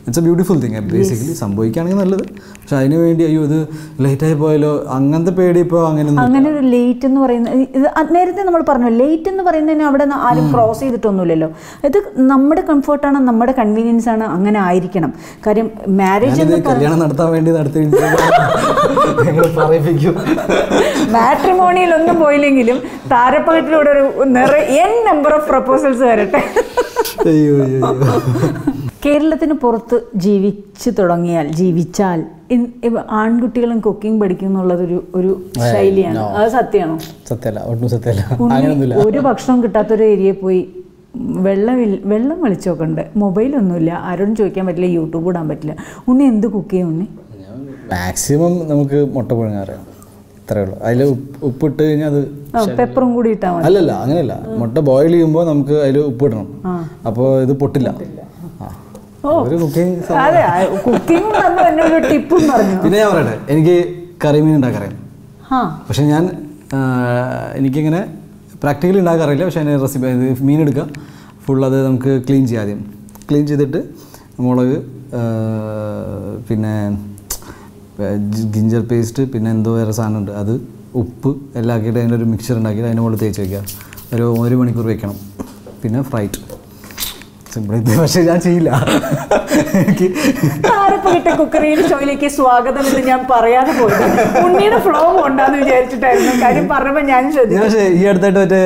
it's a beautiful thing basically സംഭവിക്കുകയാണെങ്കിൽ നല്ലത്. പക്ഷെ അതിന് വേണ്ടി അയ്യോ ഇത് ലേറ്റായി പോയാലോ? അങ്ങനത്തെ പേടി ഇപ്പോൾ അങ്ങനെ അങ്ങനെ ഒരു ലേറ്റ് എന്ന് പറയുന്നത് ഇത് നേരത്തെ നമ്മൾ പറഞ്ഞു ലേറ്റ് എന്ന് പറയുന്നതിന് അവിടെ ആരും ക്രോസ് ചെയ്തിട്ടൊന്നുമില്ലല്ലോ. ഇത് നമ്മുടെ കംഫർട്ടാണ് നമ്മുടെ കൺവീനിയൻസ് ആണ് അങ്ങനെ ആയിരിക്കണം. കാര്യം മാരേജ് കല്യാണം നടത്താൻ വേണ്ടി നടത്തി ഒന്നും പോയില്ലെങ്കിലും താരപ്പകറ്റിലൂടെ ഒരു നിറ എൻ നമ്പർ ഓഫ് പ്രപ്പോസൽസ് വരട്ടെ. അയ്യോ അയ്യോ. കേരളത്തിന് പുറത്ത് ജീവിച്ചു തുടങ്ങിയാൽ ജീവിച്ചാൽ ആൺകുട്ടികളും കുക്കിംഗ് പഠിക്കും എന്നുള്ളതൊരു ഒരു ശൈലിയാണ്. അത് സത്യമാണോ? സത്യല്ല. ഒട്ടും സത്യമല്ല അങ്ങനെയൊന്നുമില്ല ഒരു ഭക്ഷണം കിട്ടാത്തൊരു ഏരിയയിൽ പോയി വെള്ളം വെള്ളം വിളിച്ചൊക്കെ ഉണ്ട് മൊബൈലൊന്നുമില്ല. ആരോടും ചോദിക്കാൻ പറ്റില്ല. യൂട്യൂബ് ഇടാൻ പറ്റില്ല. ഉണ്ണി എന്ത് കുക്ക് ചെയ്യും ഉണ്ണി? മാക്സിമം നമുക്ക് മുട്ട പുഴുങ്ങാൻ അറിയാം ഇത്രയേ ഉള്ളൂ. അതിൽ ഉപ്പിട്ട് കഴിഞ്ഞാൽ അത് പെപ്പറും കൂടി ഇട്ടാൽ അല്ലല്ല അങ്ങനെയല്ല. മുട്ട ബോയിൽ ചെയ്യുമ്പോൾ നമുക്ക് അതിൽ ഉപ്പിടണം അപ്പോൾ ഇത് പൊട്ടില്ല. അതെ കുക്കിംഗ് പറഞ്ഞു ടിപ്പും പിന്നെ ഞാൻ പറയട്ടെ എനിക്ക് കറിമീൻ ഉണ്ടാക്കാറിയാം. പക്ഷെ ഞാൻ എനിക്കിങ്ങനെ പ്രാക്ടിക്കലി ഉണ്ടാക്കാറില്ല പക്ഷേ അതിന് റെസിപ്പി മീൻ എടുക്കുക ഫുൾ അത് നമുക്ക് ക്ലീൻ ചെയ്യാം ആദ്യം. ക്ലീൻ ചെയ്തിട്ട് മുളക് പിന്നെ ഗിഞ്ചർ പേസ്റ്റ് പിന്നെ എന്തോ വേറെ സാധനമുണ്ട്. അത് ഉപ്പ് എല്ലാം ആക്കിയിട്ട് അതിന്റെ ഒരു മിക്സർ ഉണ്ടാക്കിയിട്ട് അതിന്റെ മുകളിൽ തേച്ച് വയ്ക്കുക ഒരു ഒരു മണിക്കൂർ വെക്കണം. പിന്നെ ഫ്രൈറ്റ് സിമ്പിൾ പക്ഷേ ഞാൻ ചെയ്യില്ല. എനിക്ക് താരപ്പകിട്ട കുക്കറിയിൽ ഷോയിലേക്ക് സ്വാഗതം എന്ന് ഞാൻ പറയാതെ പോയത് ഉണ്ണിയുടെ ഫ്ലോ ഉണ്ടാന്ന് വിചാരിച്ചിട്ടായിരുന്നു. കാര്യം പറഞ്ഞപ്പോൾ ഞാൻ ശ്രദ്ധിച്ചു പക്ഷേ ഈ അടുത്തായിട്ട് മറ്റേ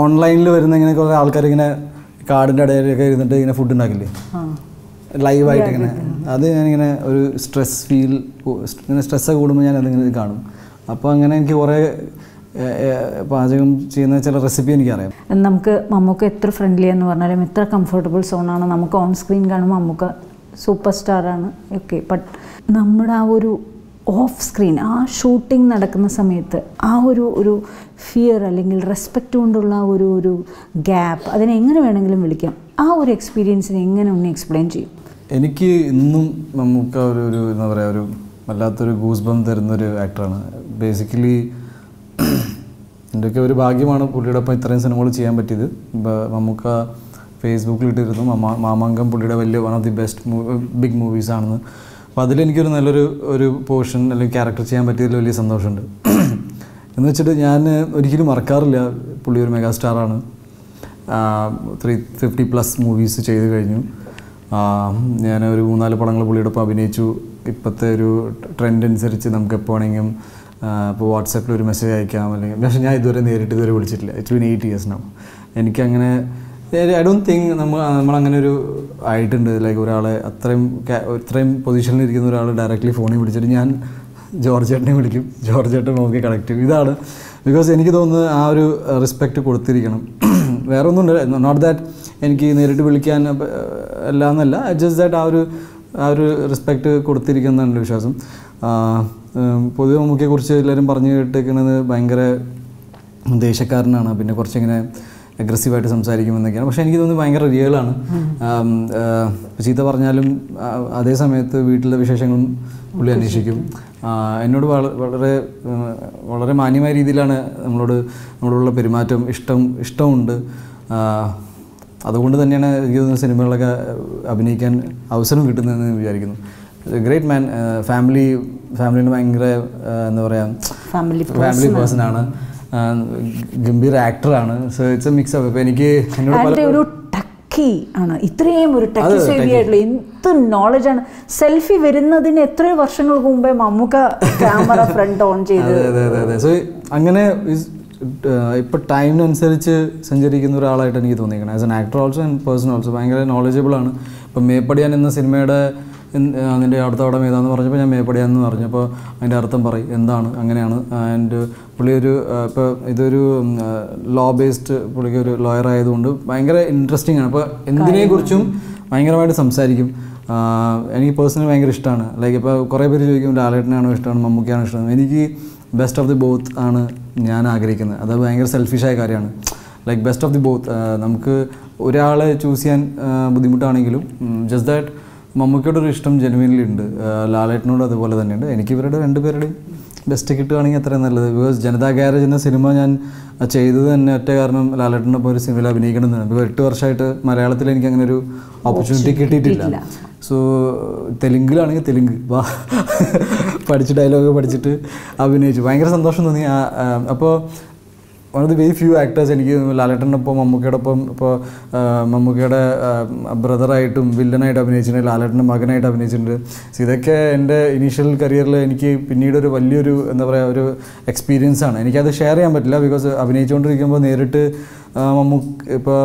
ഓൺലൈനിൽ വരുന്ന ഇങ്ങനെ കുറേ ആൾക്കാർ ഇങ്ങനെ കാടിന്റെ ഇടയിലൊക്കെ ഇരുന്നിട്ട് ഇങ്ങനെ ഫുഡ് ഉണ്ടാക്കില്ലേ? ലൈവ് ലൈവായിട്ട് ഇങ്ങനെ. അത് ഞാനിങ്ങനെ ഒരു സ്ട്രെസ് ഫീൽ ഇങ്ങനെ സ്ട്രെസ്സൊക്കെ കൂടുമ്പോൾ ഞാൻ അതിങ്ങനെ കാണും. അപ്പോൾ അങ്ങനെ എനിക്ക് കുറേ പാചകം ചെയ്യുന്ന ചില റെസിപ്പി എനിക്കറിയാം. നമുക്ക് മമ്മൂക്ക എത്ര ഫ്രണ്ട്ലി എന്ന് പറഞ്ഞാലും എത്ര കംഫർട്ടബിൾ സോണാണ് നമുക്ക് ഓൺ സ്ക്രീൻ കാണുമ്പോൾ മമ്മൂക്ക സൂപ്പർ സ്റ്റാറാണ് ഓക്കെ ബട്ട് നമ്മുടെ ആ ഒരു ഓഫ് സ്ക്രീൻ ആ ഷൂട്ടിംഗ് നടക്കുന്ന സമയത്ത് ആ ഒരു ഒരു ഫിയർ അല്ലെങ്കിൽ റെസ്പെക്റ്റ് കൊണ്ടുള്ള ഒരു ഒരു ഗ്യാപ്പ് അതിനെ എങ്ങനെ വേണമെങ്കിലും വിളിക്കാം? ആ ഒരു എക്സ്പീരിയൻസിനെ എങ്ങനെ ഒന്ന് എക്സ്പ്ലെയിൻ ചെയ്യും? എനിക്ക് ഇന്നും നമുക്ക് ഒരു ഒരു എന്താ പറയുക ഒരു വല്ലാത്തൊരു ഗൂസ്ബം തരുന്നൊരു ആക്ടറാണ് ബേസിക്കലി എന്റെയൊക്കെ ഒരു ഭാഗ്യമാണ് പുള്ളിയുടെ ഒപ്പം ഇത്രയും സിനിമകൾ ചെയ്യാൻ പറ്റിയത്. നമുക്ക് ഫേസ്ബുക്കിലിട്ടിരുന്നു. ഫേസ്ബുക്കിൽ ഇട്ടിരുന്നു മാമാ മാമാങ്കം പുള്ളിയുടെ വലിയ one of the best big movies ആണെന്ന്. അപ്പോൾ അതിലെനിക്കൊരു നല്ലൊരു ഒരു പോർഷൻ അല്ലെങ്കിൽ ക്യാരക്ടർ ചെയ്യാൻ പറ്റിയതിൽ വലിയ സന്തോഷമുണ്ട്. എന്ന് വെച്ചിട്ട് ഞാൻ ഒരിക്കലും മറക്കാറില്ല. പുള്ളി ഒരു മെഗാസ്റ്റാറാണ് ത്രീ ഫിഫ്റ്റി പ്ലസ് മൂവീസ് ചെയ്ത് കഴിഞ്ഞു. ഞാൻ ഒരു മൂന്നാൽ പടങ്ങൾ പുള്ളിയുടെ ഒപ്പം അഭിനയിച്ചു. ഇപ്പോഴത്തെ ഒരു ട്രെൻഡ് അനുസരിച്ച് നമുക്ക് എപ്പോൾ വേണമെങ്കിലും ഇപ്പോൾ വാട്സാപ്പിൽ ഒരു മെസ്സേജ് അയക്കാം. അല്ലെങ്കിൽ പക്ഷേ ഞാൻ ഇതുവരെ നേരിട്ട് ഇതുവരെ വിളിച്ചിട്ടില്ല. It's been eight years no എനിക്കങ്ങനെ ഐ ഡോണ്ട് തിങ്ക് നമ്മൾ നമ്മളങ്ങനെ ഒരു ആയിട്ടുണ്ട്. ലൈക്ക് ഒരാളെ അത്രയും ഇത്രയും പൊസിഷനിൽ ഇരിക്കുന്ന ഒരാൾ ഡയറക്റ്റ്ലി ഫോണിൽ വിളിച്ചിട്ട് ഞാൻ ജോർജ് ചേട്ടനെ വിളിക്കും. ജോർജ് ചേട്ടൻ നോക്കി കണക്ട് ചെയ്യും. ഇതാണ്. ബിക്കോസ് എനിക്ക് തോന്നുന്നത് ആ ഒരു റെസ്പെക്റ്റ് കൊടുത്തിരിക്കണം. വേറെ ഒന്നും ഉണ്ട് നോട്ട് ദാറ്റ് എനിക്ക് നേരിട്ട് വിളിക്കാൻ അല്ല എന്നല്ല ജസ്റ്റ് ദാറ്റ് ആ ഒരു ആ ഒരു റെസ്പെക്റ്റ് കൊടുത്തിരിക്കുന്നതാണ് വിശ്വാസം. ആ, മമ്മൂക്കിയെ കുറിച്ച് എല്ലാവരും പറഞ്ഞു കേട്ടേക്കുന്നത് ഭയങ്കര ദേഷ്യക്കാരനാണ്. പിന്നെ കുറച്ചിങ്ങനെ അഗ്രസീവായിട്ട് സംസാരിക്കുമെന്നൊക്കെയാണ്. പക്ഷേ എനിക്ക് തോന്നുന്നു ഭയങ്കര റിയലാണ് ചീത്ത പറഞ്ഞാലും അതേ സമയത്ത് വീട്ടിലെ വിശേഷങ്ങളും പുള്ളി അന്വേഷിക്കും. എന്നോട് വളരെ വളരെ മാന്യമായ രീതിയിലാണ് നമ്മളോട് നമ്മളോടുള്ള പെരുമാറ്റം ഇഷ്ടം ഇഷ്ടമുണ്ട്. അതുകൊണ്ട് തന്നെയാണ് എനിക്ക് തോന്നുന്നു സിനിമകളൊക്കെ അഭിനയിക്കാൻ അവസരം കിട്ടുന്നതെന്ന് വിചാരിക്കുന്നു. ഗ്രേറ്റ് മാൻ ഫാമിലി ഫാമിലിന് ഭയങ്കര ആ, എന്താ പറയുക ഫാമിലി പേഴ്സൺ ആണ്. ഗംഭീർ ആക്ടർ ആക്ടറാണ് so it's a mix up ഇപ്പോൾ എനിക്ക് എന്നോട് ഒരു ടക്കി ആണ്. ഇത്രയും ഒരു ടക്കി സേവി ആയിട്ടുള്ള എന്ത് നോളജാണ് സെൽഫി വരുന്നതിന് എത്രയോ വർഷങ്ങൾക്ക് മുമ്പേ മമ്മൂക്ക ക്യാമറ ഫ്രണ്ട് ഓൺ ചെയ്ത്. അതെ അതെ അതെ. സോ അങ്ങനെ ഇപ്പൊ ടൈമിനനുസരിച്ച് സഞ്ചരിക്കുന്ന ഒരാളായിട്ട് എനിക്ക് തോന്നിയിരിക്കണം as an actor also and person also ഭയങ്കര നോളജബിൾ ആണ്. ഇപ്പം മേപ്പടിയാൻ എന്ന സിനിമയുടെ അതിന്റെ അടുത്ത പടം ഏതാണെന്ന് പറഞ്ഞപ്പോൾ ഞാൻ മേപ്പടിയാണെന്ന് പറഞ്ഞപ്പോൾ അതിന്റെ അർത്ഥം പറയും എന്താണ്? അങ്ങനെയാണ്. ആൻഡ് പുള്ളി ഒരു ഇപ്പോൾ ഇതൊരു ലോ ബേസ്ഡ് പുള്ളിക്ക് ഒരു ലോയർ ആയതുകൊണ്ട് ഭയങ്കര ഇൻട്രസ്റ്റിംഗ് ആണ്. അപ്പോൾ എന്തിനെക്കുറിച്ചും ഭയങ്കരമായിട്ട് സംസാരിക്കും. എനിക്ക് പേഴ്സണലി ഭയങ്കര ഇഷ്ടമാണ് ലൈക്ക് ഇപ്പോൾ കുറേ പേര് ചോദിക്കും ലാലേട്ടനാണോ ഇഷ്ടമാണ് മമ്മൂക്കാണോ ഇഷ്ടമാണ് എനിക്ക് ബെസ്റ്റ് ഓഫ് ദി ബോത്ത് ആണ് ഞാൻ ആഗ്രഹിക്കുന്നത്. അത് ഭയങ്കര സെൽഫിഷായ കാര്യമാണ്. Like best of the both നമുക്ക് ഒരാളെ ചൂസ് ചെയ്യാൻ ബുദ്ധിമുട്ടാണെങ്കിലും ജസ്റ്റ് ദാറ്റ് മമ്മൂക്കയുടെ ഒരു ഇഷ്ടം ജെനുവിൻലി ഉണ്ട് ലാലേട്ടനോട് അതുപോലെ തന്നെയുണ്ട്. എനിക്ക് ഇവരുടെ രണ്ടുപേരുടെയും ബെസ്റ്റ് കിട്ടുകയാണെങ്കിൽ അത്രയും നല്ലത്. ബിക്കോസ് ജനതാ ഗാരേജ് എന്ന സിനിമ ഞാൻ ചെയ്തത് തന്നെ ഒറ്റ കാരണം ലാലേട്ടനെ ഒരു സിനിമയിൽ അഭിനയിക്കണം എന്നാണ്. ബിക്കോസ് എട്ട് വർഷമായിട്ട് മലയാളത്തിൽ എനിക്ക് അങ്ങനെ ഒരു ഓപ്പർച്യൂണിറ്റി കിട്ടിയിട്ടില്ല. സോ തെലുങ്കിലാണെങ്കിൽ തെലുങ്ക്. വാ. പഠിച്ച് ഡയലോഗ് പഠിച്ചിട്ട് അഭിനയിച്ചു. ഭയങ്കര സന്തോഷം തോന്നി. അപ്പോൾ one of the very few actors എനിക്ക് ലാലേട്ടനൊപ്പം ഒപ്പം മമ്മൂക്കയുടെ ഒപ്പം ഇപ്പോൾ മമ്മൂക്കയുടെ ബ്രദറായിട്ടും വില്ലനായിട്ട് അഭിനയിച്ചിട്ടുണ്ട് ലാലേട്ടന്റെ മകനായിട്ട് അഭിനയിച്ചിട്ടുണ്ട്. സോ ഇതൊക്കെ എന്റെ ഇനീഷ്യൽ കരിയറിൽ എനിക്ക് പിന്നീട് ഒരു വലിയൊരു എന്താ പറയുക ഒരു എക്സ്പീരിയൻസ് ആണ്. എനിക്കത് ഷെയർ ചെയ്യാൻ പറ്റില്ല ബിക്കോസ് അഭിനയിച്ചുകൊണ്ടിരിക്കുമ്പോൾ നേരിട്ട് മമ്മൂക്ക് ഇപ്പോൾ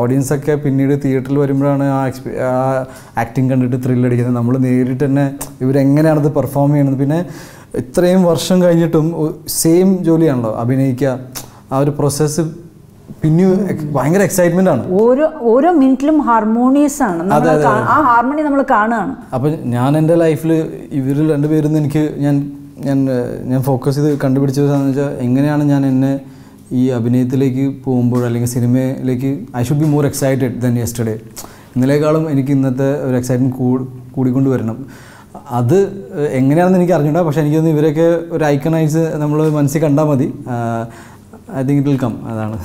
ഓഡിയൻസൊക്കെ പിന്നീട് തിയേറ്ററിൽ വരുമ്പോഴാണ് ആ എക്സ്പീ ആ ആക്ടിങ് കണ്ടിട്ട് ത്രില്ലടിക്കുന്നത് നമ്മൾ നേരിട്ട് തന്നെ ഇവരെങ്ങനെയാണത് പെർഫോം ചെയ്യുന്നത്? പിന്നെ ഇത്രയും വർഷം കഴിഞ്ഞിട്ടും സെയിം ജോലിയാണല്ലോ അഭിനയിക്കുക ആ ഒരു പ്രോസസ്സ് പിന്നെ ഭയങ്കര എക്സൈറ്റ്മെന്റ് ആണ്. ഓരോ ഓരോ മിനിറ്റിലും ഹാർമോണിയസ് ആണ്. ആ ഹാർമോണി നമ്മൾ കാണുകയാണ് അപ്പം ഞാൻ എന്റെ ലൈഫിൽ ഇവരിൽ രണ്ടുപേരും എനിക്ക് ഞാൻ ഞാൻ ഞാൻ ഫോക്കസ് ചെയ്ത് കണ്ടുപിടിച്ചത് എന്ന് വെച്ചാൽ എങ്ങനെയാണ് ഞാൻ എന്നെ ഈ അഭിനയത്തിലേക്ക് പോകുമ്പോൾ അല്ലെങ്കിൽ സിനിമയിലേക്ക് I should be more excited than yesterday ഇന്നലേക്കാളും എനിക്ക് ഇന്നത്തെ ഒരു എക്സൈറ്റ്മെന്റ് കൂടി കൂടിക്കൊണ്ട് വരണം. അത് എങ്ങനെയാണെന്ന് എനിക്ക് അറിഞ്ഞൂടാ. പക്ഷേ എനിക്ക് തോന്നുന്നു ഇവരൊക്കെ ഒരു ഐക്കണൈസ് നമ്മൾ മനസ്സിൽ കണ്ടാൽ മതി. I think it will come അതാണ്.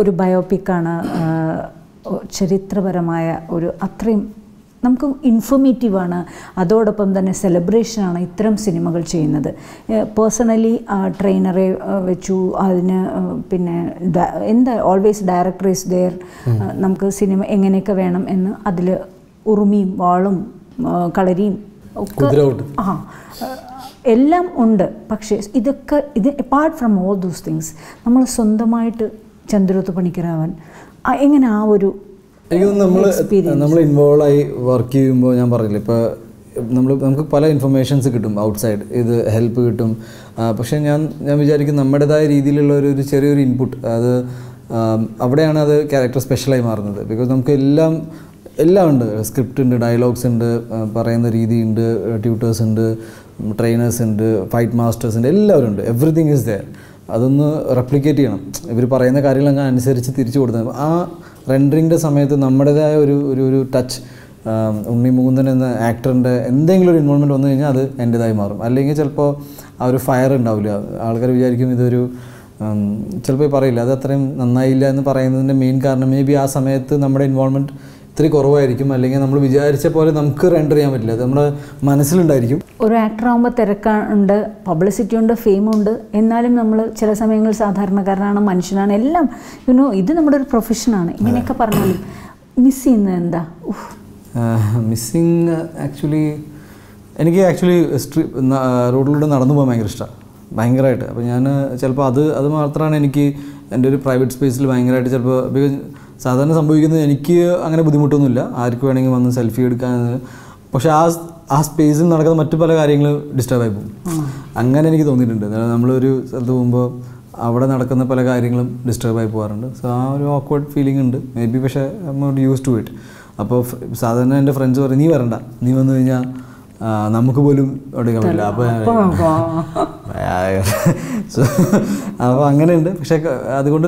ഒരു ബയോപിക്കാണ് ചരിത്രപരമായ ഒരു അത്രയും നമുക്ക് ഇൻഫോർമേറ്റീവാണ് അതോടൊപ്പം തന്നെ സെലിബ്രേഷനാണ് ഇത്തരം സിനിമകൾ ചെയ്യുന്നത്. പേഴ്സണലി ട്രെയിനറെ വെച്ചു. അതിന് പിന്നെ എന്താ ഓൾവേസ് ഡയറക്ടർ ഇസ് ദെയർ നമുക്ക് സിനിമ എങ്ങനെയൊക്കെ വേണം എന്ന് അതിൽ ഉറുമിയും വാളും കളരിയും ഒക്കെ ആ എല്ലാം ഉണ്ട്. പക്ഷേ ഇതൊക്കെ ഇത് apart from all those things നമ്മൾ സ്വന്തമായിട്ട് ചന്ദ്രത്ത് പണിക്കരാവൻ എങ്ങനെ ആ ഒരു എനിക്ക് നമ്മൾ നമ്മൾ ഇൻവോൾവ് ആയി വർക്ക് ചെയ്യുമ്പോൾ ഞാൻ പറഞ്ഞില്ല ഇപ്പോൾ നമ്മൾ നമുക്ക് പല ഇൻഫർമേഷൻസ് കിട്ടും ഔട്ട്സൈഡ് ഇത് ഹെൽപ്പ് കിട്ടും. പക്ഷേ ഞാൻ ഞാൻ വിചാരിക്കും നമ്മുടേതായ രീതിയിലുള്ള ഒരു ചെറിയൊരു ഇൻപുട്ട് അത് അവിടെയാണ് അത് ക്യാരക്ടർ സ്പെഷ്യലായി മാറുന്നത്. ബിക്കോസ് നമുക്ക് എല്ലാം എല്ലാം ഉണ്ട്. സ്ക്രിപ്റ്റ് ഉണ്ട് ഡയലോഗ്സ് ഉണ്ട് പറയുന്ന രീതി ഉണ്ട് ട്യൂട്ടേഴ്സ് ഉണ്ട് ട്രെയിനേഴ്സ് ഉണ്ട് ഫൈറ്റ് മാസ്റ്റേഴ്സ് ഉണ്ട് എല്ലാവരും ഉണ്ട്. എവറിഥിങ് ഈസ് ദയർ അതൊന്ന് റെപ്ലിക്കേറ്റ് ചെയ്യണം. ഇവർ പറയുന്ന കാര്യങ്ങളൊക്കെ അനുസരിച്ച് തിരിച്ചു കൊടുത്തത് ആ റെൻഡറിങ്ങിന്റെ സമയത്ത് നമ്മുടേതായ ഒരു ഒരു ഒരു ടച്ച് ഉണ്ണി മുകുന്ദൻ എന്ന ആക്ടറിന്റെ എന്തെങ്കിലും ഒരു ഇൻവോൾവ്മെന്റ് വന്നു കഴിഞ്ഞാൽ അത് എന്റെതായി മാറും. അല്ലെങ്കിൽ ചിലപ്പോൾ ആ ഒരു ഫയർ ഉണ്ടാവില്ല. ആൾക്കാർ വിചാരിക്കും ഇതൊരു ചിലപ്പോൾ പറയില്ല. അത് അത്രയും നന്നായില്ല എന്ന് പറയുന്നതിന്റെ മെയിൻ കാരണം മേ ബി ആ സമയത്ത് നമ്മുടെ ഇൻവോൾവ്മെന്റ് ഇത്തിരി കുറവായിരിക്കും. അല്ലെങ്കിൽ നമ്മൾ വിചാരിച്ച പോലെ നമുക്ക് റെൻഡർ ചെയ്യാൻ പറ്റില്ല. അത് നമ്മുടെ മനസ്സിലുണ്ടായിരിക്കും. ഒരു ആക്ടർ ആകുമ്പോൾ തിരക്കുണ്ട് പബ്ലിസിറ്റി ഉണ്ട് ഫെയിം ഉണ്ട്. എന്നാലും നമ്മൾ ചില സമയങ്ങളിൽ സാധാരണക്കാരനാണ് മനുഷ്യനാണ് എല്ലാം. യുനോ ഇത് നമ്മുടെ ഒരു പ്രൊഫഷനാണ് ഇങ്ങനെയൊക്കെ പറഞ്ഞാലും മിസ് ചെയ്യുന്നത് എന്താ. മിസ്സിങ് ആക്ച്വലി എനിക്ക് ആക്ച്വലി സ്ട്രീ റോഡിലൂടെ നടന്നു പോകാൻ ഭയങ്കര ഇഷ്ടമാണ് ഭയങ്കരമായിട്ട്. അപ്പോൾ ഞാൻ ചിലപ്പോൾ അത് അത് മാത്രമാണ് എനിക്ക് എന്റെ ഒരു പ്രൈവറ്റ് സ്പേസിൽ ഭയങ്കരമായിട്ട് ചിലപ്പോൾ ബിക്കോസ് സാധാരണ സംഭവിക്കുന്നത് എനിക്ക് അങ്ങനെ ബുദ്ധിമുട്ടൊന്നുമില്ല. ആർക്ക് വേണമെങ്കിൽ വന്ന് സെൽഫി എടുക്കാൻ. പക്ഷേ ആ ആ സ്പേസിൽ നടക്കുന്ന മറ്റു പല കാര്യങ്ങളും ഡിസ്റ്റർബ് ആയി പോകും. അങ്ങനെ എനിക്ക് തോന്നിയിട്ടുണ്ട്. നമ്മളൊരു സ്ഥലത്ത് പോകുമ്പോൾ അവിടെ നടക്കുന്ന പല കാര്യങ്ങളും ഡിസ്റ്റർബ് ആയി പോകാറുണ്ട്. സോ ആ ഒരു ഓക്വേർഡ് ഫീലിംഗ് ഉണ്ട്. മേ ബി പക്ഷേ നമ്മൾ യൂസ് ടു ഇറ്റ് അപ്പോൾ സാധാരണ എന്റെ ഫ്രണ്ട്സ് പറയും നീ വരണ്ട. നീ വന്നു കഴിഞ്ഞാൽ നമുക്ക് പോലും എടുക്കാൻ പറ്റില്ല. അപ്പൊ അപ്പൊ അപ്പോൾ അങ്ങനെയുണ്ട്. പക്ഷേ അതുകൊണ്ട്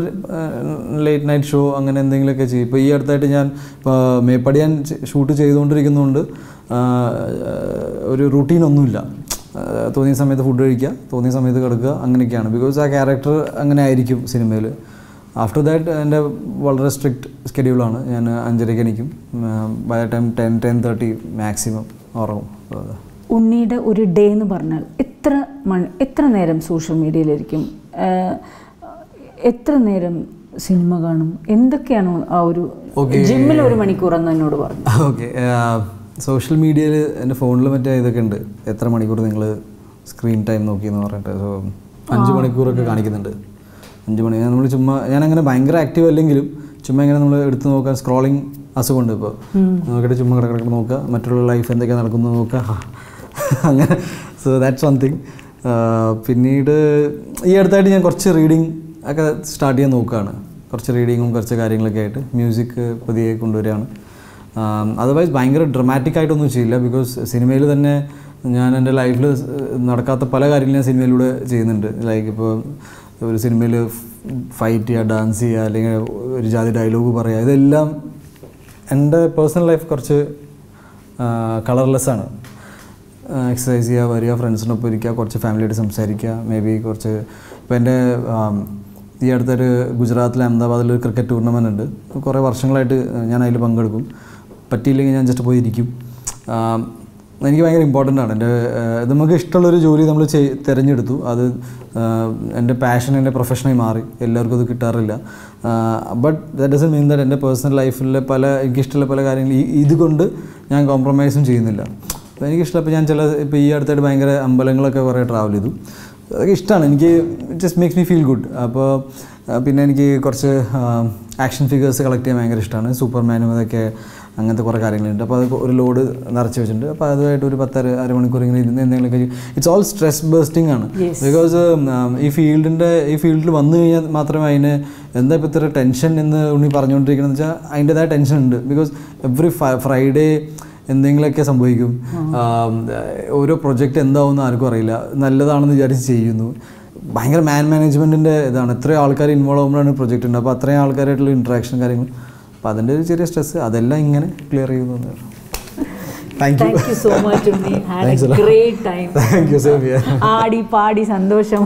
ലേറ്റ് നൈറ്റ് ഷോ അങ്ങനെ എന്തെങ്കിലുമൊക്കെ ചെയ്യും. ഇപ്പോൾ ഈ അടുത്തായിട്ട് ഞാൻ ഇപ്പോൾ മേപ്പടിയാൻ ഷൂട്ട് ചെയ്തുകൊണ്ടിരിക്കുന്നതുകൊണ്ട് ഒരു റുട്ടീൻ ഒന്നുമില്ല. തോന്നിയ സമയത്ത് ഫുഡ് കഴിക്കുക തോന്നിയ സമയത്ത് കിടക്കുക അങ്ങനെയൊക്കെയാണ്. ബിക്കോസ് ആ ക്യാരക്ടർ അങ്ങനെ ആയിരിക്കും സിനിമയിൽ ആഫ്റ്റർ ദാറ്റ് എന്റെ വളരെ സ്ട്രിക്റ്റ് സ്കെഡ്യൂളാണ് ഞാൻ അഞ്ചരയ്ക്ക് എണീക്കും. By the time ten ten thirty maximum ഉറങ്ങും. ഉണ്ണിയുടെ ഒരു ഡേ എന്ന് പറഞ്ഞാൽ എത്ര മണി എത്ര നേരം സോഷ്യൽ മീഡിയയിലിരിക്കും എത്ര നേരം സിനിമ കാണും? എന്തൊക്കെയാണ് ആ ഒരു ജിമ്മിൽ ഒരു മണിക്കൂർ എന്ന് എന്നോട് പറഞ്ഞു. ഓക്കെ. സോഷ്യൽ മീഡിയയിൽ എന്റെ ഫോണിൽ മറ്റേ ഇതൊക്കെ ഉണ്ട്. എത്ര മണിക്കൂർ നിങ്ങൾ സ്ക്രീൻ ടൈം നോക്കിയെന്ന് പറഞ്ഞിട്ട്. സോ അഞ്ച് മണിക്കൂറൊക്കെ കാണിക്കുന്നുണ്ട്. അഞ്ച് മണി. നമ്മൾ ചുമ്മാ ഞാനങ്ങനെ ഭയങ്കര ആക്റ്റീവ് അല്ലെങ്കിലും ചുമ്മാ ഇങ്ങനെ നമ്മൾ എടുത്ത് നോക്കാൻ സ്ക്രോളിങ് അസുഖമുണ്ട് ഇപ്പോൾ നോക്കിയിട്ട് ചുമ്മാ കിടക്കണം നോക്കുക. മറ്റുള്ള ലൈഫ് എന്തൊക്കെയാണ് നടക്കുന്നത് നോക്കുക. അങ്ങനെ. സോ ദാറ്റ്സ് വൺ തിങ് പിന്നീട് ഈ അടുത്തായിട്ട് ഞാൻ കുറച്ച് റീഡിങ് ഒക്കെ സ്റ്റാർട്ട് ചെയ്യാൻ നോക്കുകയാണ്. കുറച്ച് റീഡിങ്ങും കുറച്ച് കാര്യങ്ങളൊക്കെ ആയിട്ട് മ്യൂസിക് പുതിയ കൊണ്ടുവരികയാണ്. അതർവൈസ് ഭയങ്കര ഡ്രമാറ്റിക് ആയിട്ടൊന്നും ചെയ്യില്ല. ബിക്കോസ് സിനിമയിൽ തന്നെ ഞാൻ എന്റെ ലൈഫിൽ നടക്കാത്ത പല കാര്യങ്ങളും ഞാൻ സിനിമയിലൂടെ ചെയ്യുന്നുണ്ട്. ലൈക്ക് ഇപ്പോൾ ഒരു സിനിമയിൽ ഫൈറ്റ് ചെയ്യുക ഡാൻസ് ചെയ്യുക അല്ലെങ്കിൽ ഒരു ജാതി ഡയലോഗ് പറയുക ഇതെല്ലാം എന്റെ പേഴ്സണൽ ലൈഫ് കുറച്ച് കളർലെസ് ആണ് എക്സസൈസ് ചെയ്യുക വരിക ഫ്രണ്ട്സിനൊപ്പം ഇരിക്കുക കുറച്ച് ഫാമിലിയായിട്ട് സംസാരിക്കുക മേ ബി കുറച്ച് ഇപ്പോൾ എന്റെ ഈ അടുത്തൊരു ഗുജറാത്തിലെ അഹമ്മദാബാദിലൊരു ക്രിക്കറ്റ് ടൂർണമെന്റ് ഉണ്ട്. കുറേ വർഷങ്ങളായിട്ട് ഞാൻ അതിൽ പങ്കെടുക്കും. പറ്റിയില്ലെങ്കിൽ ഞാൻ ജസ്റ്റ് പോയി ഇരിക്കും. ആം, എനിക്ക് ഭയങ്കര ഇമ്പോർട്ടന്റ് ആണ്. എന്റെ നമുക്ക് ഇഷ്ടമുള്ളൊരു ജോലി നമ്മൾ ചെയ് തിരഞ്ഞെടുത്തു. അത് എന്റെ പാഷൻ എന്റെ പ്രൊഫഷനായി മാറി. എല്ലാവർക്കും അത് കിട്ടാറില്ല. But that doesn't mean that എന്റെ പേഴ്സണൽ ലൈഫിലെ പല എനിക്കിഷ്ടമുള്ള പല കാര്യങ്ങൾ ഇതുകൊണ്ട് ഞാൻ കോംപ്രമൈസും ചെയ്യുന്നില്ല. അപ്പോൾ എനിക്കിഷ്ടം ഇപ്പോൾ ഞാൻ ചില ഇപ്പോൾ ഈ അടുത്തായിട്ട് ഭയങ്കര അമ്പലങ്ങളൊക്കെ കുറേ ട്രാവൽ ചെയ്തു. അതൊക്കെ ഇഷ്ടമാണ് എനിക്ക് just makes me feel good അപ്പോൾ പിന്നെ എനിക്ക് കുറച്ച് ആക്ഷൻ ഫിഗേഴ്സ് കളക്ട് ചെയ്യാൻ ഭയങ്കര ഇഷ്ടമാണ് സൂപ്പർമാനും അതൊക്കെ അങ്ങനത്തെ കുറേ കാര്യങ്ങളുണ്ട്. അപ്പോൾ അത് ഒരു ലോഡ് നിറച്ച് വെച്ചിട്ടുണ്ട്. അപ്പോൾ അതുമായിട്ട് ഒരു പത്തര അരമണിക്കൂർ ഇങ്ങനെ ഇരുന്ന് എന്തെങ്കിലുമൊക്കെ ഇറ്റ്സ് ഓൾ സ്ട്രെസ് ബേസ്റ്റിംഗ് ആണ്. ബിക്കോസ് ഈ ഫീൽഡിന്റെ ഈ ഫീൽഡിൽ വന്നു കഴിഞ്ഞാൽ മാത്രമേ അതിന് എന്താ ഇപ്പോൾ ഇത്ര ടെൻഷൻ എന്ന് ഉണ്ണി പറഞ്ഞുകൊണ്ടിരിക്കണമെന്ന് വെച്ചാൽ അതിന്റെതായ ടെൻഷൻ ഉണ്ട്. ബിക്കോസ് എവറി ഫ്രൈഡേ എന്തെങ്കിലുമൊക്കെ സംഭവിക്കും. ഓരോ പ്രൊജക്റ്റ് എന്താവുമെന്ന് ആർക്കും അറിയില്ല. നല്ലതാണെന്ന് വിചാരിച്ച് ചെയ്യുന്നു. ഭയങ്കര മാൻ മാനേജ്മെന്റിന്റെ ഇതാണ്. എത്രയും ആൾക്കാർ ഇൻവോൾവ് ആകുമ്പോഴാണ് പ്രൊജക്റ്റ് ഉണ്ട് അപ്പോൾ അത്രയും ആൾക്കാരായിട്ടുള്ള ഇൻട്രാക്ഷൻ കാര്യങ്ങൾ അപ്പോൾ അതിന്റെ ഒരു ചെറിയ സ്ട്രെസ് അതെല്ലാം ഇങ്ങനെ ക്ലിയർ ചെയ്യുന്നു thank you thank you so much Unni. Had a great time thank you save ആടി പാടി സന്തോഷം.